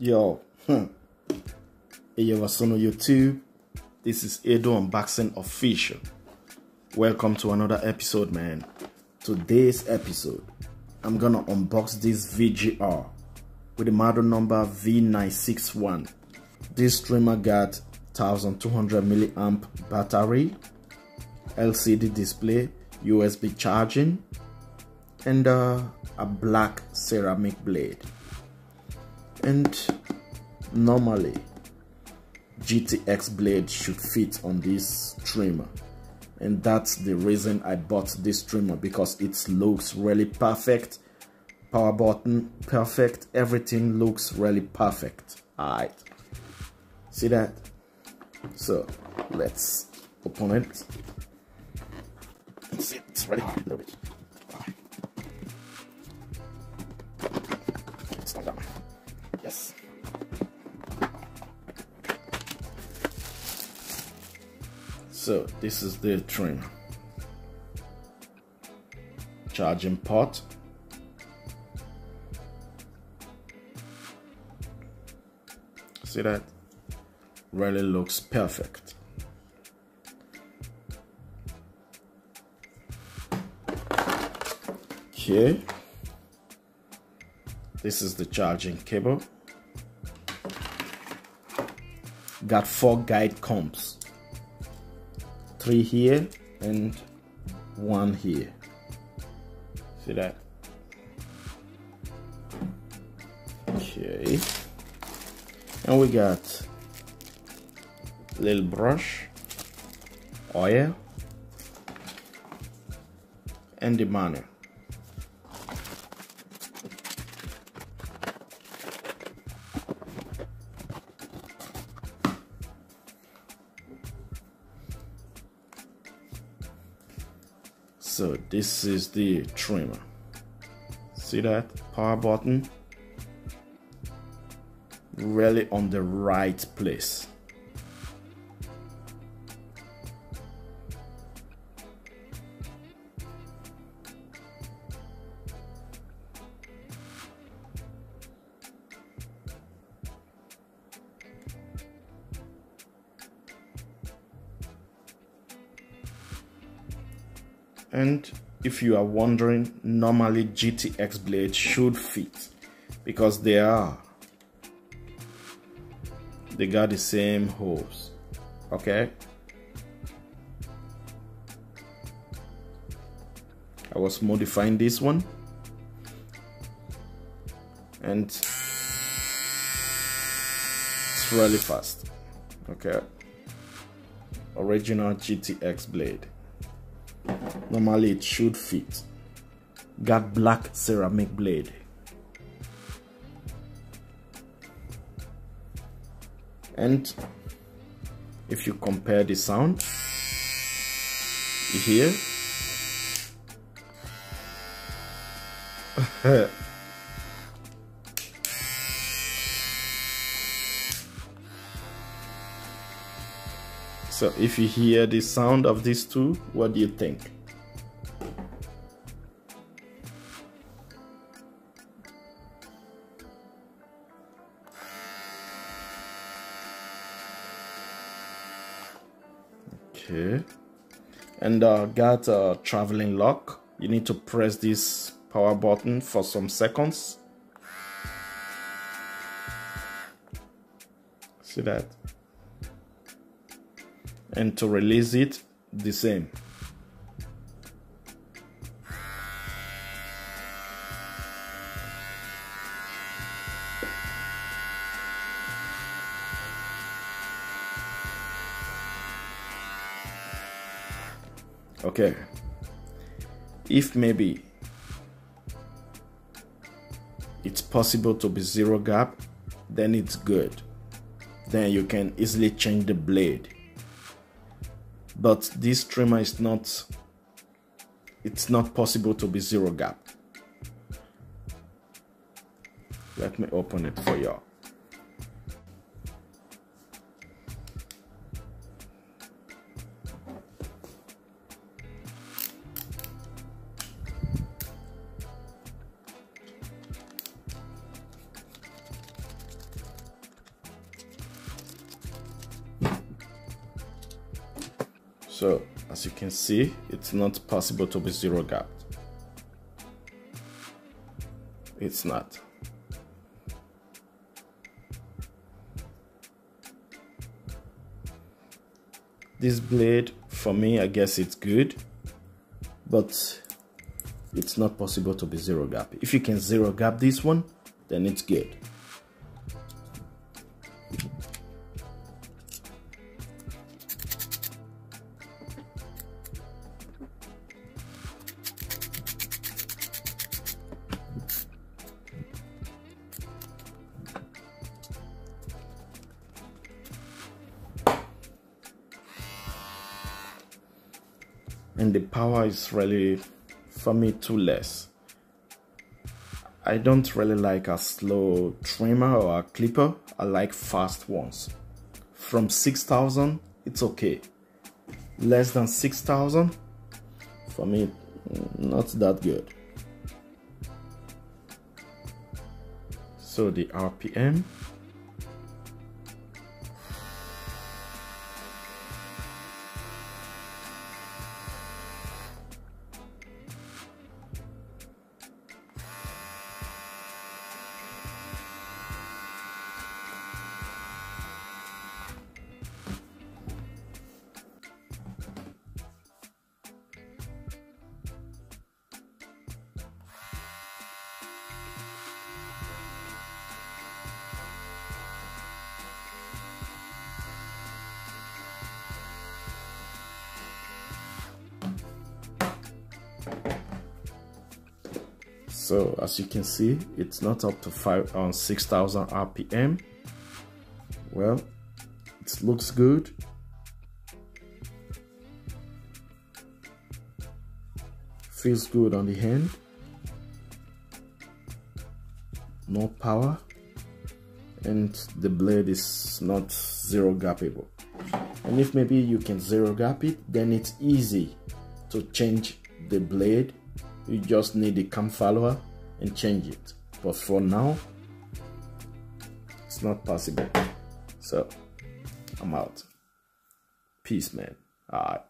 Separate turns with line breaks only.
Yo, hmm. hey, yo, on YouTube? This is Edo Unboxing Official. Welcome to another episode, man. Today's episode, I'm gonna unbox this VGR with the model number V961. This trimmer got 1200 milliamp battery, LCD display, USB charging, and uh, a black ceramic blade and normally GTX blade should fit on this trimmer and that's the reason I bought this trimmer because it looks really perfect. Power button perfect. Everything looks really perfect. Alright see that? So let's open it. It's ready a little bit Yes. So this is the trim. Charging port. See that? Really looks perfect. Okay. This is the charging cable. Got four guide combs. Three here and one here. See that? Okay. And we got little brush, oil, and the manual. So this is the trimmer. See that power button? Really on the right place and if you are wondering normally GTX blades should fit. Because they are. They got the same holes okay? I was modifying this one. And it's really fast. Okay. Original GTX blade normally it should fit. Got black ceramic blade. And if you compare the sound hear? So if you hear the sound of these two, what do you think? Okay. And uh, got a traveling lock. You need to press this power button for some seconds. See that? and to release it the same okay. If maybe it's possible to be zero gap then it's good. Then you can easily change the blade. But this trimmer is not it's not possible to be zero gap. Let me open it for y'all so as you can see it's not possible to be zero gapped. It's not. This blade for me I guess it's good but it's not possible to be zero gap. If you can zero gap this one then it's good and the power is really for me too less. I don't really like a slow trimmer or a clipper. I like fast ones. From 6000 it's okay. Less than 6000 for me not that good. So the RPM so as you can see it's not up to five on um, 6000 rpm well it looks good. Feels good on the hand. No power. And the blade is not zero gapable and if maybe you can zero gap it then it's easy to change the blade you just need the cam follower and change it. But for now it's not possible. So i'm out. Peace man. All right